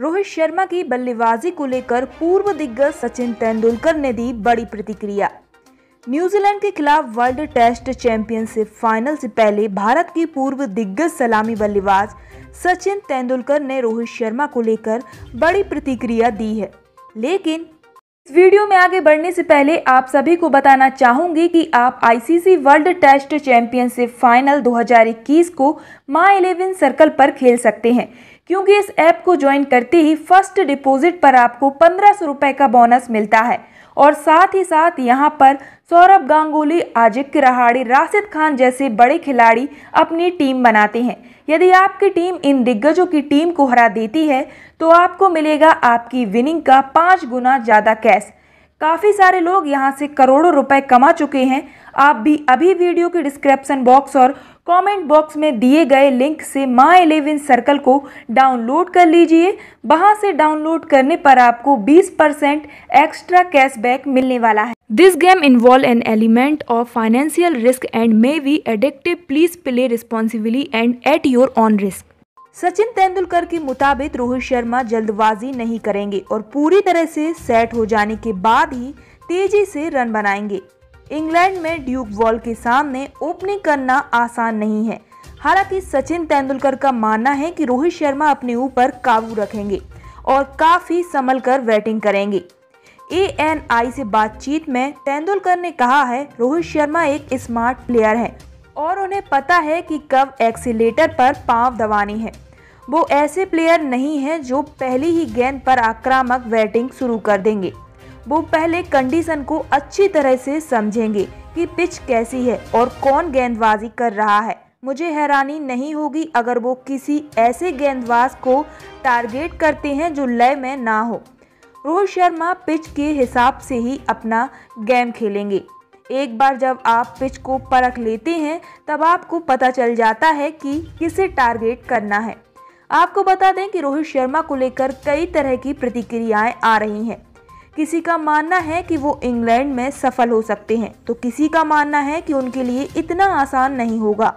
रोहित शर्मा की बल्लेबाजी को लेकर पूर्व दिग्गज सचिन तेंदुलकर ने दी बड़ी प्रतिक्रिया। न्यूजीलैंड के खिलाफ वर्ल्ड टेस्ट चैंपियनशिप फाइनल से पहले भारत की पूर्व दिग्गज सलामी बल्लेबाज सचिन तेंदुलकर ने रोहित शर्मा को लेकर बड़ी प्रतिक्रिया दी है। लेकिन इस वीडियो में आगे बढ़ने से पहले आप सभी को बताना चाहूँगी कि आप ICC world test championship final 2021 को माई इलेवन सर्कल पर खेल सकते हैं। क्योंकि इस ऐप को ज्वाइन करते ही फ़र्स्ट डिपॉजिट पर आपको पंद्रह सौ रुपए का बोनस मिलता है। और साथ ही साथ यहाँ पर सौरभ गांगुली आजिक्य रहाड़ी राशिद खान जैसे बड़े खिलाड़ी अपनी टीम बनाते हैं। यदि आपकी टीम इन दिग्गजों की टीम को हरा देती है तो आपको मिलेगा आपकी विनिंग का पाँच गुना ज़्यादा कैश काफ़ी सारे लोग यहाँ से करोड़ों रुपए कमा चुके हैं। आप भी अभी वीडियो के डिस्क्रिप्शन बॉक्स और कमेंट बॉक्स में दिए गए लिंक से माई इलेवन सर्कल को डाउनलोड कर लीजिए। वहाँ से डाउनलोड करने पर आपको 20 परसेंट एक्स्ट्रा कैशबैक मिलने वाला है। This game involve an element of financial risk and may be addictive. Please play responsibly and at your own risk. Sachin Tendulkar के मुताबिक रोहित शर्मा जल्दबाजी नहीं करेंगे और पूरी तरह से सेट हो जाने के बाद ही तेज़ी से रन बनाएँगे। इंग्लैंड में ड्यूक वॉल के सामने ओपनिंग करना आसान नहीं है। हालाँकि सचिन तेंदुलकर का मानना है कि रोहित शर्मा अपने ऊपर काबू रखेंगे और काफ़ी संभल कर बैटिंग करेंगे। एएनआई से बातचीत में तेंदुलकर ने कहा है, रोहित शर्मा एक स्मार्ट प्लेयर है और उन्हें पता है कि कब एक्सीटर पर पाँव दबानी है। वो ऐसे प्लेयर नहीं है जो पहली ही गेंद पर आक्रामक बैटिंग शुरू कर देंगे। वो पहले कंडीशन को अच्छी तरह से समझेंगे कि पिच कैसी है और कौन गेंदबाजी कर रहा है। मुझे हैरानी नहीं होगी अगर वो किसी ऐसे गेंदबाज को टारगेट करते हैं जो लय में ना हो। रोहित शर्मा पिच के हिसाब से ही अपना गेम खेलेंगे। एक बार जब आप पिच को परख लेते हैं, तब आपको पता चल जाता है कि किसे टारगेट करना है। आपको बता दें कि रोहित शर्मा को लेकर कई तरह की प्रतिक्रियाएँ आ रही हैं। किसी का मानना है कि वो इंग्लैंड में सफल हो सकते हैं तो किसी का मानना है कि उनके लिए इतना आसान नहीं होगा।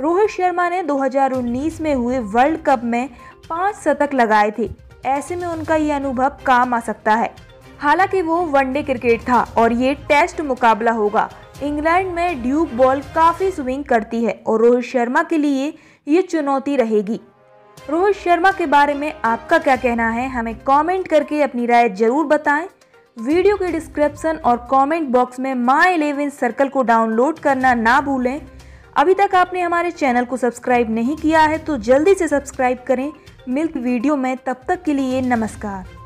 रोहित शर्मा ने 2019 में हुए वर्ल्ड कप में पाँच शतक लगाए थे। ऐसे में उनका ये अनुभव काम आ सकता है। हालाँकि वो वनडे क्रिकेट था और ये टेस्ट मुकाबला होगा। इंग्लैंड में ड्यूक बॉल काफ़ी स्विंग करती है और रोहित शर्मा के लिए ये चुनौती रहेगी। रोहित शर्मा के बारे में आपका क्या कहना है? हमें कमेंट करके अपनी राय ज़रूर बताएँ। वीडियो के डिस्क्रिप्शन और कमेंट बॉक्स में माई इलेवन सर्कल को डाउनलोड करना ना भूलें। अभी तक आपने हमारे चैनल को सब्सक्राइब नहीं किया है तो जल्दी से सब्सक्राइब करें। मिल्क वीडियो में तब तक के लिए नमस्कार।